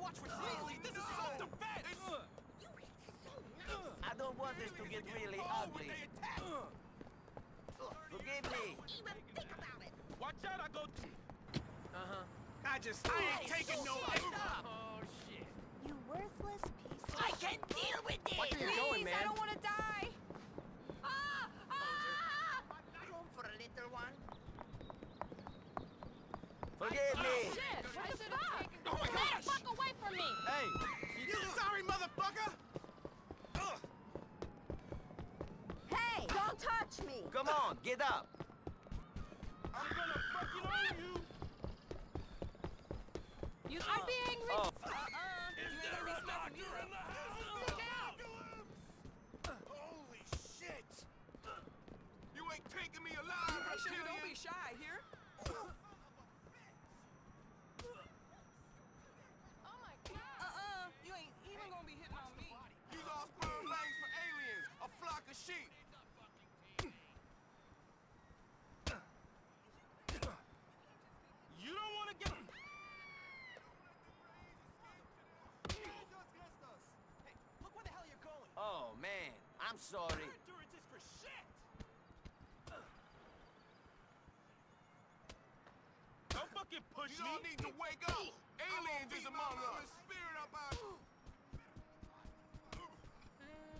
watch for Legally, this is self-defense! You so. I don't want this to get really ugly. Forgive me. Even think about it. Watch out, I go... Uh-huh. I just... I ain't taking no... Oh, shit. You worthless piece of I can deal with this. Where you Please, going, man? I don't want to die. Ah! Ah! Room for a little one. Forgive me. Shit, I should have. Oh my gosh! Fuck away me. Hey, You sorry, motherfucker! Ugh. Hey, don't touch me. come on, get up. I'm gonna fucking own you! You are being re- Oh, uh-uh. Is there a doctor in the house? Holy shit! You ain't taking me alive, Patient, don't be shy here. Flock. You don't want to get... Hey, look where the hell you're going. oh man, I'm sorry. Doing this for shit. Don't fucking push You me. don't need to wake up. Aliens is among us. Spirit up our...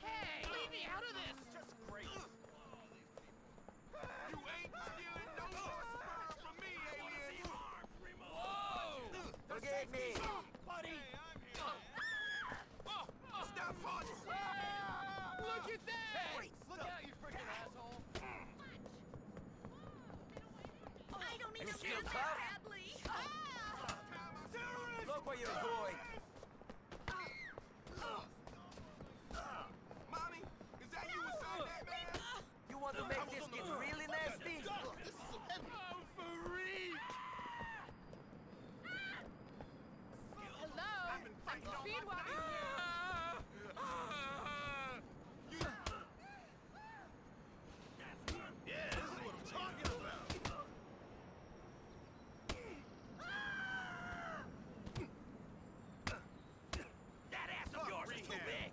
Hey, leave me out of this. Where you're. Mommy, is that you inside that man? You want to make this get really nasty? Oh, Fareed! Hello. I'm speed walking here. Ah! Ah! Yeah, this is what I'm talking about! That ass of yours is too big!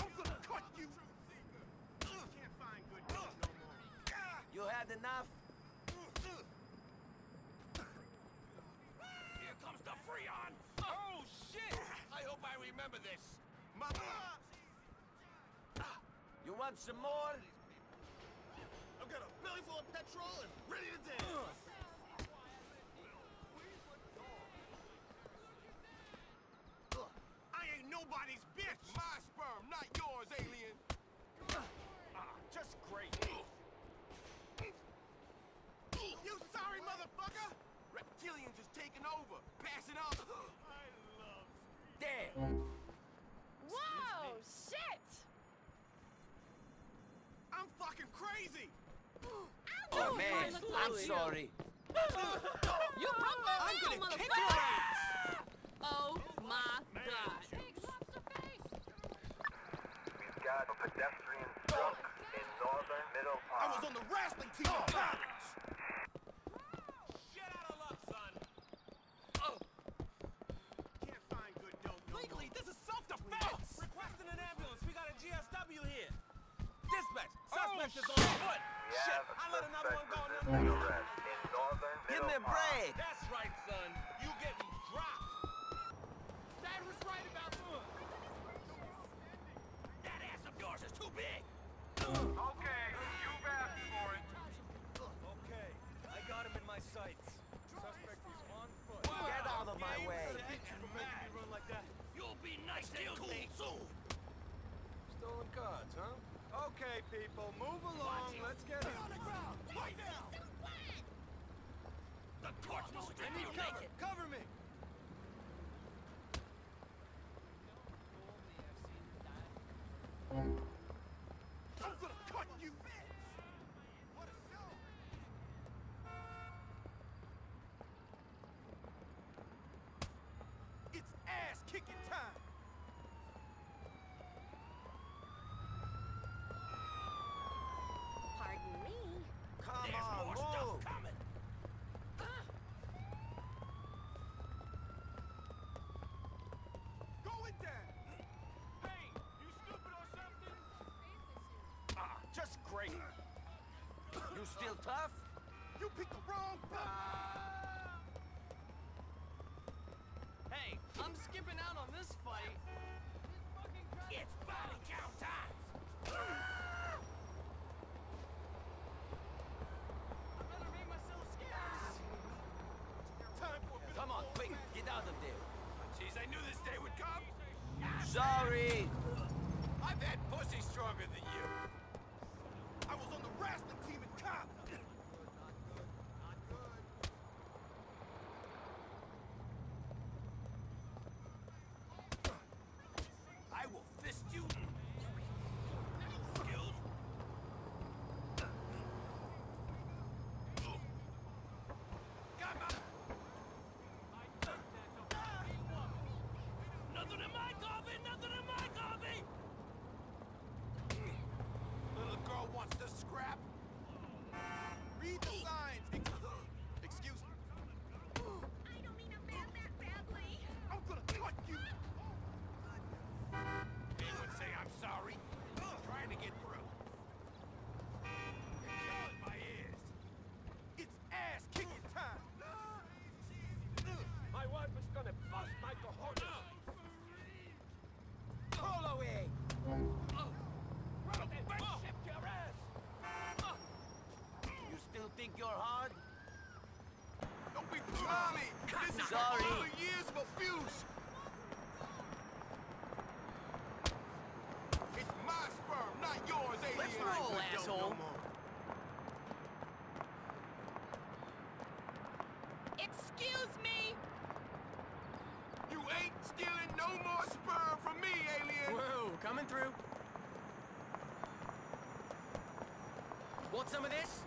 I'm gonna cut you! Can't find good dope no more. You had enough? Here comes the Freon! Oh, shit! I hope I remember this. Mama! You want some more? Taking over. Pass it on. I love Damn. Whoa, shit. I'm fucking crazy! Oh man, I'm sorry. You broke the I'm wheel, gonna kick your ass! Ah! Oh my god. We've got a pedestrian drunk in northern Middle I was on the wrestling team oh. in college! Shit out of luck, son! Oh! Can't find good dope no Legally, this is self-defense! Requesting an ambulance, we got a GSW here! Dispatch, suspect is on foot! Shit, have a I let another one go resisting now. in northern Give me a Park. break. That's right, son. You getting dropped. Dad was right about That ass of yours is too big. Okay, you've asked for it. Okay, I got him in my sights. Suspect is on foot. Get out of my way. For making me run like. You'll be nice to cool soon. Stolen cards, huh? Okay, people, move along. Let's get on the ground, right now. So? The courts will strip I you cover. naked. Cover me. I'm gonna cut you. What a show. It's ass kicking time. Pardon me. You still tough? You picked the wrong ah! Hey, I'm skipping out on this fight. It's body count time. I better make myself scarce. Time for Come on, quick, get out of there. Jeez, I knew this day would come. Sorry. I've had pussy stronger than you. I was on the wrestling team in Compton. I will fist you. Skills. Got my... Nothing in my coffee! Nothing in my coffee! Little girl wants to scrap. Read the signs. Ex- Excuse me. I don't mean to man that badly. I'm gonna cut you. Anyone say I'm sorry? Trying to get through. You're killing my ears. It's ass kicking time. My wife is gonna bust my cojones. Pull You still think you're hard? Don't be mommy. This is Sorry. all the years of abuse. It's my sperm, not yours, alien. Let's roll, asshole. no more. Excuse me. You ain't stealing no more sperm from me, alien. Coming through. Want some of this?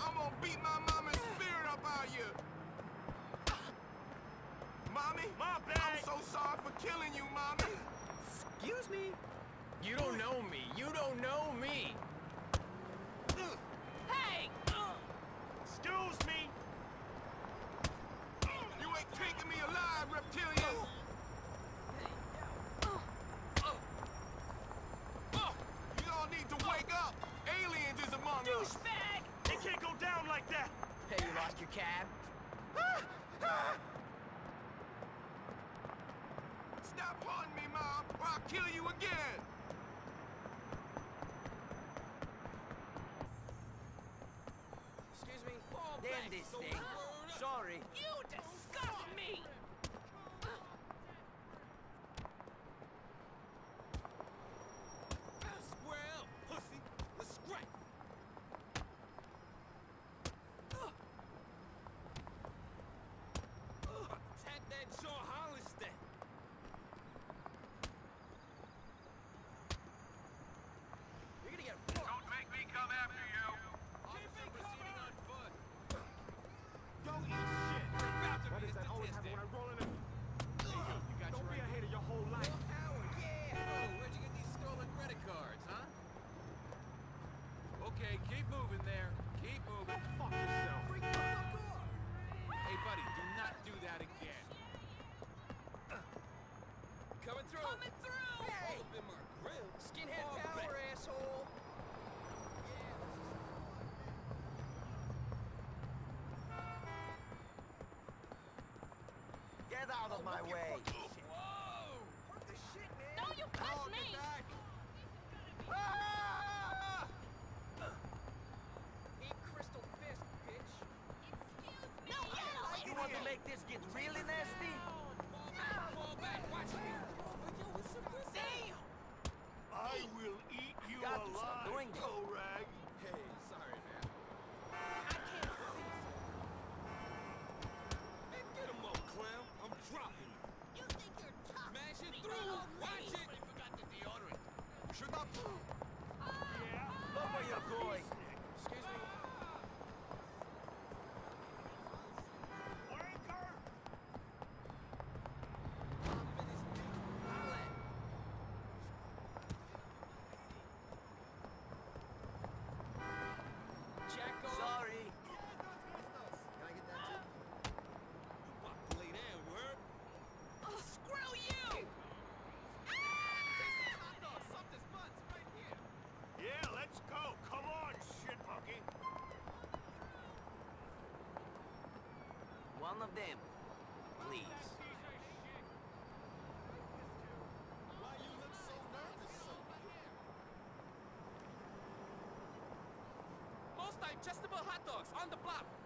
I'm gonna beat my mama's spirit up out you. Mommy? My bad. I'm so sorry for killing you, mommy. Excuse me. You don't know me. You don't know me. Hey. Excuse me. You ain't taking me alive, reptilian. You all need to wake up. Aliens is among us. Douchebag. It can't go down like that. Hey, you lost your cab? Stop haunting me, Mom, or I'll kill you again. Excuse me. Then this thing. Sorry. You disgust me. Square up, pussy. Let's scrap. Tap that jaw Hollister. You're gonna get fucked. Don't make me come after you. Officer proceeding on foot. Don't eat shit. You're about to Why be does a that always happen when I statistic. roll in a... You got Don't be a hater your whole life. Howard, yeah. Oh, where'd you get these stolen credit cards, huh? Okay, keep moving there. Keep moving. Fuck yourself. Freak the. Hey, buddy, do not do that again. Coming through. Coming through. Hey. Open my grill. Skinhead Oh, power, bet. asshole. Get out of oh, my way. Whoa! What the shit, man? No, you Oh, touched get me. back! Ah! Eat crystal fist, bitch. No, you. You want to make this get really nasty? Fall back, watch me! Damn. I will eat you got to stop doing that. Korag. Hey, sorry, man. Hey, get him up, Clem. I'm dropping you. You think you're tough? Smash it Be through. little Watch lady. it. I forgot the deodorant. Should I... Look where you're going. Excuse me. Of them. Please. Why you look so nervous, son? Most digestible hot dogs on the block.